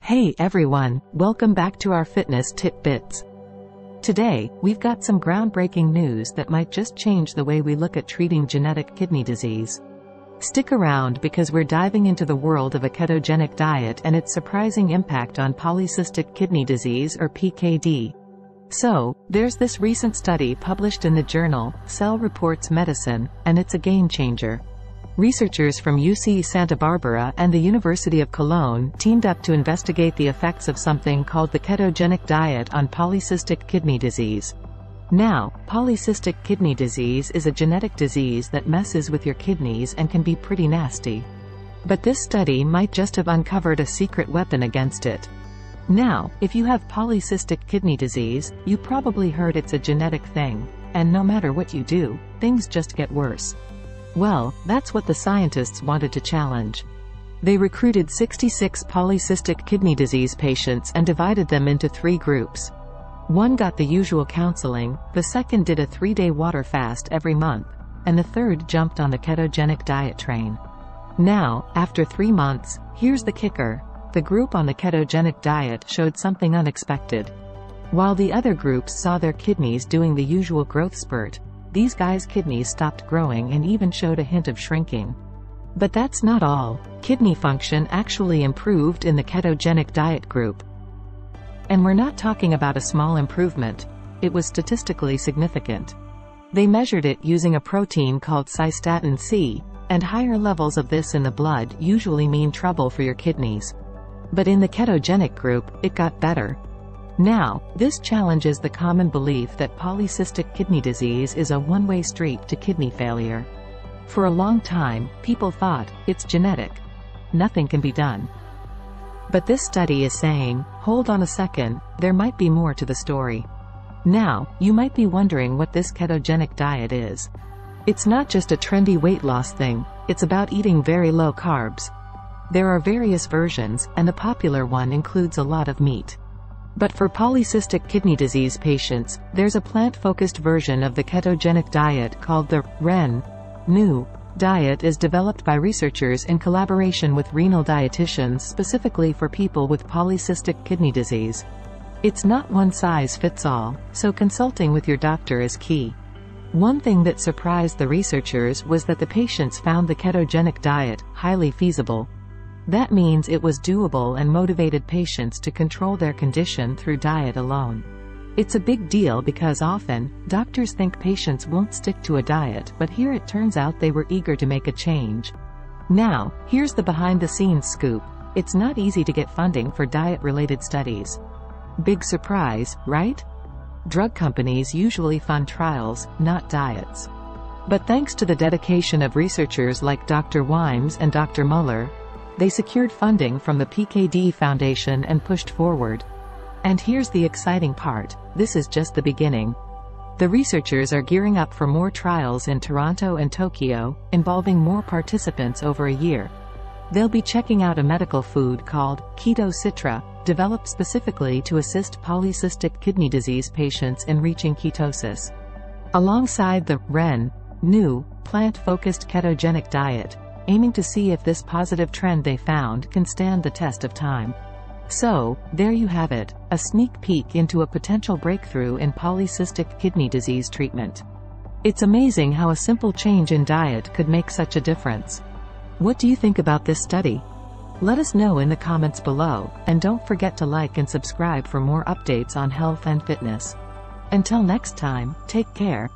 Hey everyone, welcome back to our Fitness TitBitz. Today, we've got some groundbreaking news that might just change the way we look at treating genetic kidney disease. Stick around because we're diving into the world of a ketogenic diet and its surprising impact on polycystic kidney disease or PKD. So, there's this recent study published in the journal, Cell Reports Medicine, and it's a game changer. Researchers from UC Santa Barbara and the University of Cologne teamed up to investigate the effects of something called the ketogenic diet on polycystic kidney disease. Now, polycystic kidney disease is a genetic disease that messes with your kidneys and can be pretty nasty. But this study might just have uncovered a secret weapon against it. Now, if you have polycystic kidney disease, you probably heard it's a genetic thing. And no matter what you do, things just get worse. Well, that's what the scientists wanted to challenge. They recruited 66 polycystic kidney disease patients and divided them into three groups. One got the usual counseling, the second did a three-day water fast every month, and the third jumped on the ketogenic diet train. Now, after three months, here's the kicker. The group on the ketogenic diet showed something unexpected. While the other groups saw their kidneys doing the usual growth spurt, these guys' kidneys stopped growing and even showed a hint of shrinking. But that's not all. Kidney function actually improved in the ketogenic diet group. And we're not talking about a small improvement. It was statistically significant. They measured it using a protein called cystatin C, and higher levels of this in the blood usually mean trouble for your kidneys. But in the ketogenic group, it got better. Now, this challenges the common belief that polycystic kidney disease is a one-way street to kidney failure. For a long time, people thought, it's genetic. Nothing can be done. But this study is saying, hold on a second, there might be more to the story. Now, you might be wondering what this ketogenic diet is. It's not just a trendy weight loss thing, it's about eating very low carbs. There are various versions, and the popular one includes a lot of meat. But for polycystic kidney disease patients, there's a plant-focused version of the ketogenic diet called the REN new diet is developed by researchers in collaboration with renal dietitians specifically for people with polycystic kidney disease. It's not one size fits all, so consulting with your doctor is key. One thing that surprised the researchers was that the patients found the ketogenic diet highly feasible. That means it was doable and motivated patients to control their condition through diet alone. It's a big deal because often, doctors think patients won't stick to a diet but here it turns out they were eager to make a change. Now, here's the behind-the-scenes scoop. It's not easy to get funding for diet-related studies. Big surprise, right? Drug companies usually fund trials, not diets. But thanks to the dedication of researchers like Dr. Weimbs and Dr. Muller, they secured funding from the PKD Foundation and pushed forward. And here's the exciting part, this is just the beginning. The researchers are gearing up for more trials in Toronto and Tokyo, involving more participants over a year. They'll be checking out a medical food called KetoCitra, developed specifically to assist polycystic kidney disease patients in reaching ketosis. Alongside the REN, new, plant-focused ketogenic diet, aiming to see if this positive trend they found can stand the test of time. So, there you have it, a sneak peek into a potential breakthrough in polycystic kidney disease treatment. It's amazing how a simple change in diet could make such a difference. What do you think about this study? Let us know in the comments below, and don't forget to like and subscribe for more updates on health and fitness. Until next time, take care.